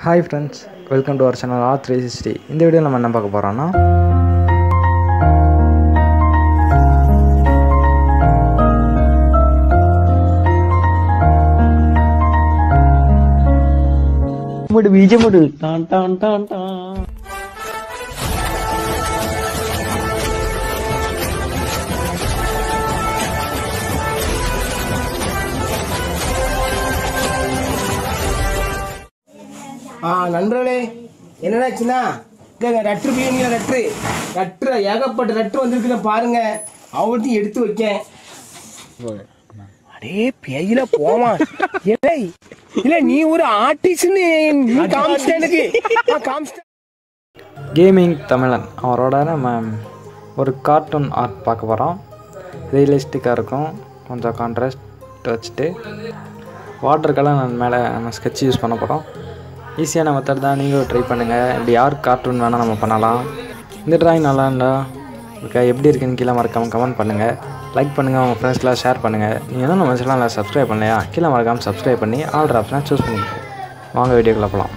Hi friends welcome to our channel R three sixty இந்த video நம்ம என்ன பார்க்க போகிறோன்னா விஜய் பீஜமுடு டான் டான் டான் டான். ஆ நன்றே என்னடாச்சுன்னா இங்க லெட்ரு பிரியாணி லெட்ரு லெட்ரு ஏகப்பட்ட லெட்ரு வந்திருக்குங்க பாருங்க. அவர்த்தையும் எடுத்து வைக்கேன். அடே பேயில போமா. இல்லை இல்லை நீ ஒரு ஆர்டிஸ்ட்னு காமிஸ்டனுக்கு கேமிங் தமிழன். அவரோட நம்ம ஒரு கார்ட்டூன் ஆர்ட் பார்க்க போகிறோம் ரியலிஸ்டிக்காக இருக்கும். கொஞ்சம் கான்ட்ராஸ்ட் வச்சுட்டு வாட்டர் கலர் மேலே நம்ம ஸ்கெட்ச் யூஸ் பண்ண போகிறோம் ஈஸியான மெத்தட் தான். நீங்களும் ட்ரை பண்ணுங்கள் இப்படி யார் கார்ட்டூன் வேணால் நம்ம பண்ணலாம். இந்த ட்ராயிங் நல்லா இருந்தா ஓகே எப்படி இருக்குன்னு கீழே மறக்காமல் கமெண்ட் பண்ணுங்கள் லைக் பண்ணுங்கள் உங்கள் ஃப்ரெண்ட்ஸ்லாம் ஷேர் பண்ணுங்கள் நீங்கள் இன்னும் நம்ம சேனலில் சப்ஸ்கிரைப் பண்ணலையா? கீழே மறக்காமல் சப்ஸ்கிரைப் பண்ணி ஆல் ஆப்ஷனாக சூஸ் பண்ணிக்கோங்க. வாங்க வீடியோக்குள்ளே போகலாம்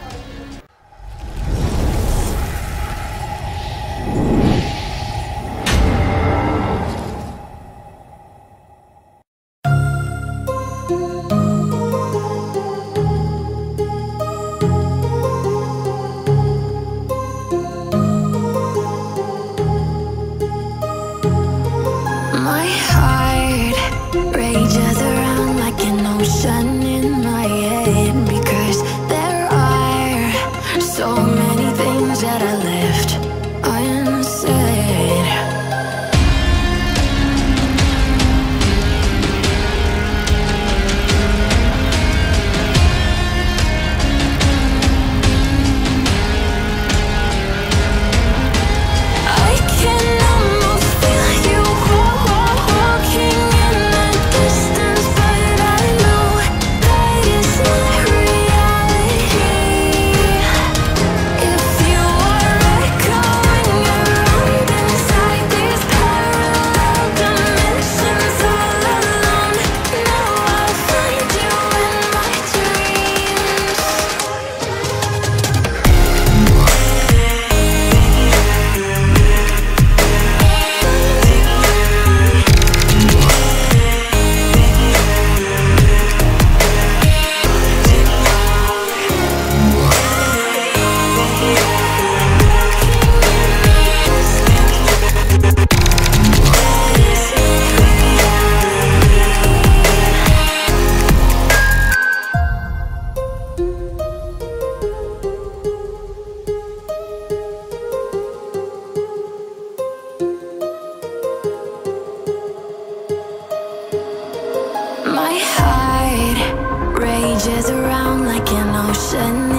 真。